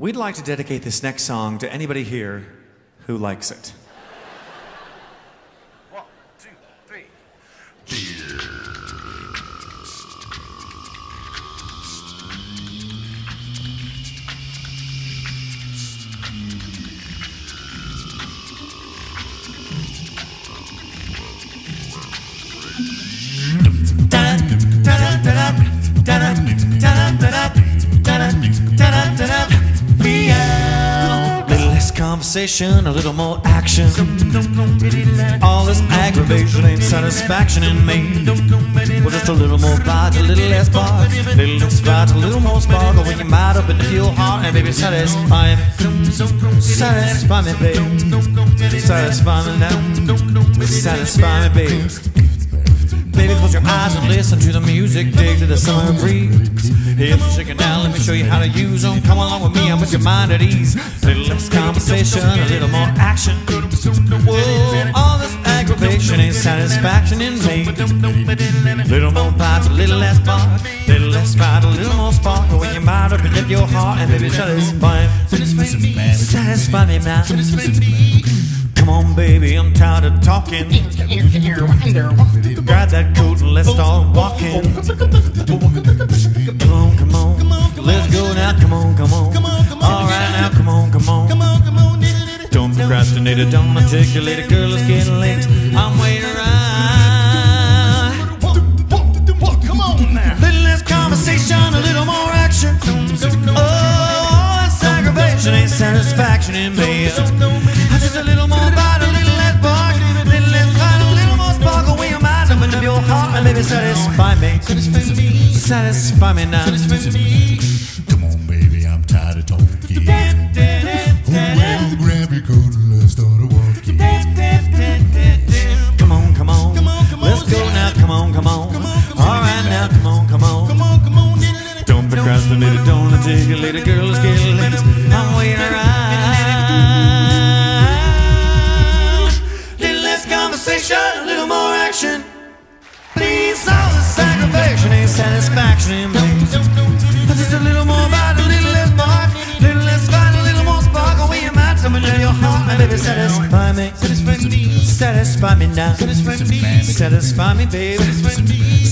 We'd like to dedicate this next song to anybody here who likes it. One, two, three. Conversation, a little more action. All this aggravation ain't satisfaction in me. Well, just a little more bite, a little less bark, a little less bite, a little more sparkle when you might up into your heart and baby satisfy me, satisfy me, baby, satisfy me now, satisfy me, baby. Baby, close your eyes and listen to the music, dig to the summer breeze. If you're shaking down, let me show you how to use them. Come along with me and put your mind at ease. A little less conversation, a little more action. Whoa, all this aggravation ain't satisfaction in me. Little more bite, a little less bark, little less fight, a little more spark. When you might up and lift your heart and baby satisfy me, satisfy me now. Come on, baby, I'm tired of talking. Grab that coat and let's start walking. Come on, come on, let's go now. Come on, come on. All right now, come on, come on. Don't procrastinate it, don't articulate it, girl. It's getting late. I'm waiting around. Little less conversation, a little more action. Oh, it's aggravation ain't satisfaction in me. Just a little more and baby satisfy me, satisfy me now. Come on, baby, I'm tired of talking. Oh, well, grab your coat and let's start walking. Come on, come on, let's go now. Come on, come on. All right now, come on, come on. Don't procrastinate it, don't articulate it, girl. It's getting late. I'm waiting aggravation ain't satisfaction in me. Just a little more bite, a little less bark, a little less fight, a little more spark. Oh, Away your mind, something in your heart, and baby, satisfy me. Satisfy me now. Satisfy me, baby.